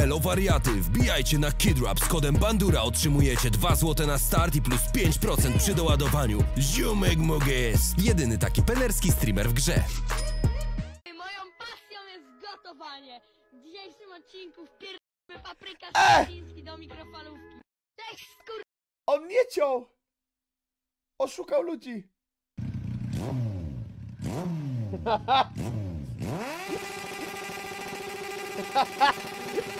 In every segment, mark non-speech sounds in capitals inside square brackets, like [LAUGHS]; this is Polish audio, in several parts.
Elo wariaty, wbijajcie na Kidrap z kodem Bandura otrzymujecie 2 zł na start i plus 5% przy doładowaniu. Ziomek Moges, jedyny taki pelerski streamer w grze. Moją pasją jest gotowanie. W dzisiejszym odcinku wpierdolimy papryka E! Do mikrofalówki. Tak skur... On nie ciął! Oszukał ludzi! [LAUGHS]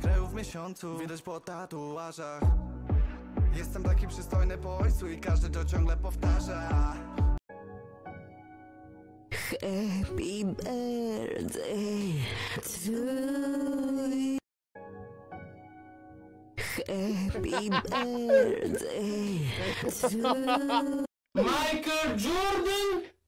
krajów w miesiącu Widać po tatuażach Jestem taki przystojny po ojcu I każdy to ciągle powtarza Happy birthday to you. Happy birthday to you. Michael Jordan?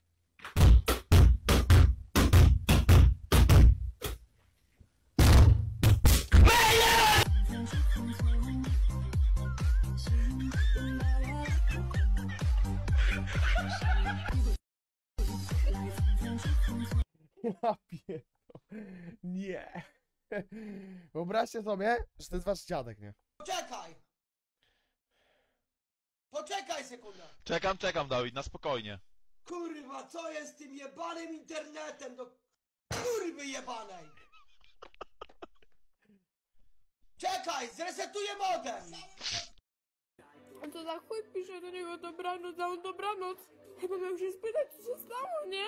Ja pierdolę. Nie. Wyobraźcie sobie, że to jest wasz dziadek, nie? Poczekaj! Poczekaj sekundę! Czekam, czekam, Dawid, na spokojnie. Kurwa, co jest z tym jebanym internetem do kurwy jebanej? Czekaj, zresetuję modem! A co za chuj pisze do niego dobranoc, a on dobranoc. Chyba miał się spytać, co się stało, nie?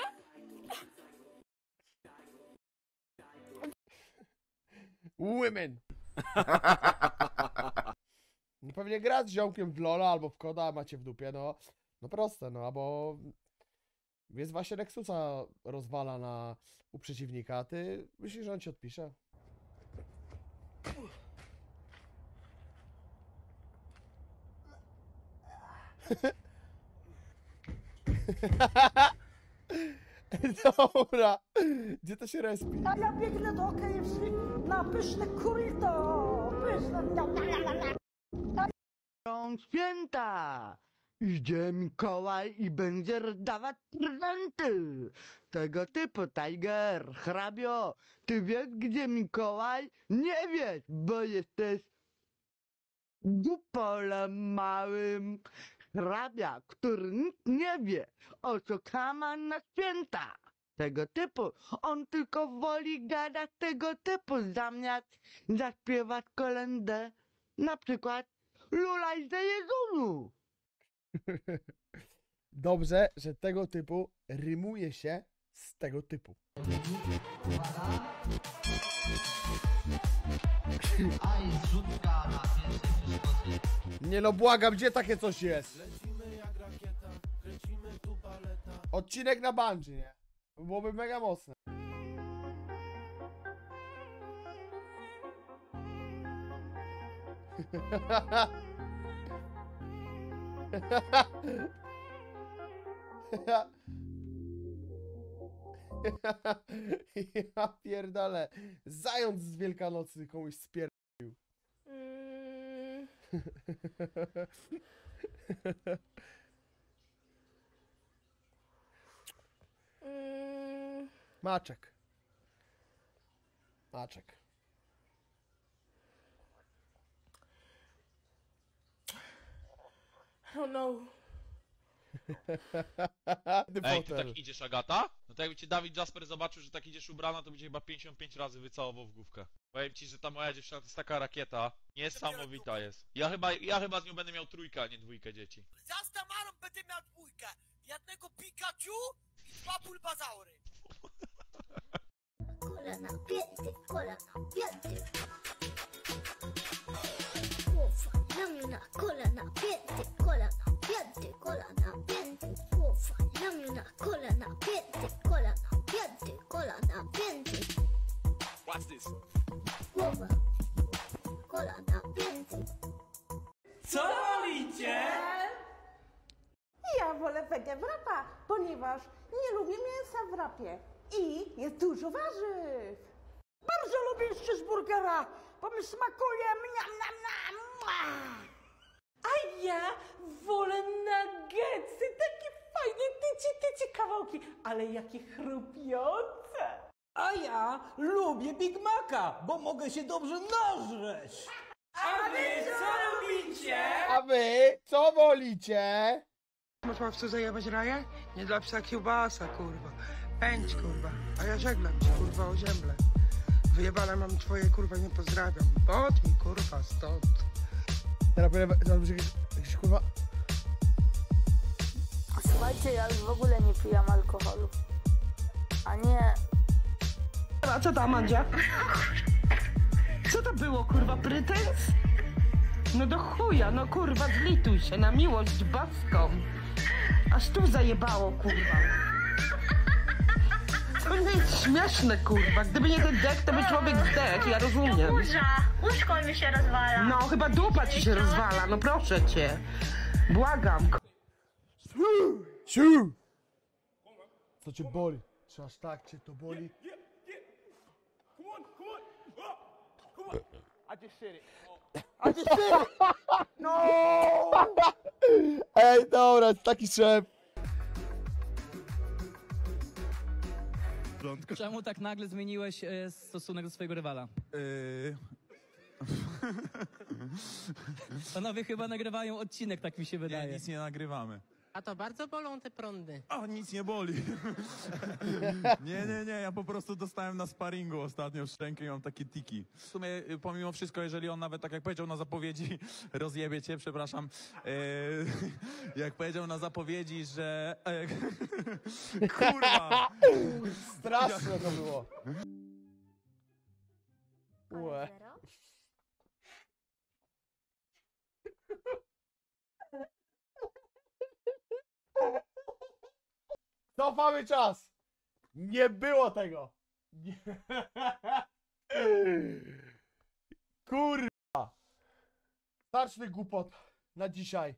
Women! No pewnie gra z ziomkiem w Lola albo w Koda, a macie w dupie, no. No proste, no, albo... Jest właśnie Nexusa rozwala na... u przeciwnika, a ty myślisz, że on ci odpisze? [LAUGHS] [LAUGHS] Dobra, gdzie to się respi? A ja biegnę do KFC na pyszne kurito! Pyszne... Są święta! Idzie Mikołaj i będzie rozdawać prezenty! Tego typu, Tiger, hrabio! Ty wiesz, gdzie Mikołaj? Nie wiesz, bo jesteś gupolem małym. Hrabia, który nic nie wie, oszukama na święta. Tego typu. On tylko woli gadać tego typu, zamiast zaśpiewać kolędę. Na przykład Lulaj ze Jezunu. [LAUGHS] Dobrze, że tego typu rymuje się z tego typu. Nie no, błagam, gdzie takie coś jest? Odcinek na bandzie, nie? Byłoby mega mocne. [LAUGHS] Ja pierdolę. Zając z Wielkanocy komuś spierdolił. Mm, Maczek. Maczek. oh no. [LAUGHS] Ej, ty tak idziesz, Agata? No to jakby cię Dawid Jasper zobaczył, że tak idziesz ubrana, to by cię chyba 55 razy wycałował w główkę. Powiem ci, że ta moja dziewczyna to jest taka rakieta. Niesamowita jest. Ja chyba, ja chyba z nią będę miał trójkę, a nie dwójkę dzieci. Za Stamarą będę miał dwójkę. Jednego Pikachu i dwa Bulbazaury. Kolana pięty, kolana pięty. Ufa, ramiona, kolana pięty, kolana pięty, kolana pięty. Ufa, ramiona, kolana pięty, kolana pięty, kolana pięty. Watch this. Głowa, czekolada więcej. Co wolicie? Ja wolę wege wrapa, ponieważ nie lubię mięsa w rapie i jest dużo warzyw. Bardzo lubię cheeseburgera, bo mi smakuje mniam, nam, nam. mua. A ja wolę nuggetsy, takie fajne tyci, tyci kawałki, ale jakie chrupiące. Ja lubię Big Maca, bo mogę się dobrze nażreć. A wy co lubicie? A wy co wolicie? Można w co zajebać raja? Nie dla psa kiełbasa, kurwa. Pędź, kurwa. A ja żeglam ci, kurwa, o ziemle. Wyjebane mam twoje, kurwa, nie pozdrawiam. Bot mi, kurwa, stąd. Teraz będzie jakieś kurwa... Słuchajcie, ja już w ogóle nie pijam alkoholu. A nie, A co tam, Andzia? Co to było, kurwa, prytens? No do chuja, no kurwa, zlituj się na miłość boską. Aż tu zajebało, kurwa. To nie jest śmieszne, kurwa. Gdyby nie ten dek, to by człowiek zdech, ja rozumiem. łóżko mi się rozwala. No, chyba dupa ci się rozwala, no proszę cię. Błagam. Siu! Co cię boli? Czy aż tak cię to boli? No! [LAUGHS] Ej, dobra, jest taki szef. Czemu tak nagle zmieniłeś e, stosunek do swojego rywala? [LAUGHS] Panowie chyba nagrywają odcinek, tak mi się wydaje. nic nie nagrywamy. A to bardzo bolą te prądy. O, nic nie boli. [LAUGHS] nie, nie, nie, ja po prostu dostałem na sparingu ostatnio w szczękę i mam takie tiki. W sumie, y, pomimo wszystko, jeżeli on nawet, tak jak powiedział na zapowiedzi, [LAUGHS] rozjebie cię, przepraszam, e, [LAUGHS] jak powiedział na zapowiedzi, że... E, kurwa! Straszne to było. Cofamy czas! Nie było tego! [LAUGHS] Kurwa! Starczy tych głupot na dzisiaj.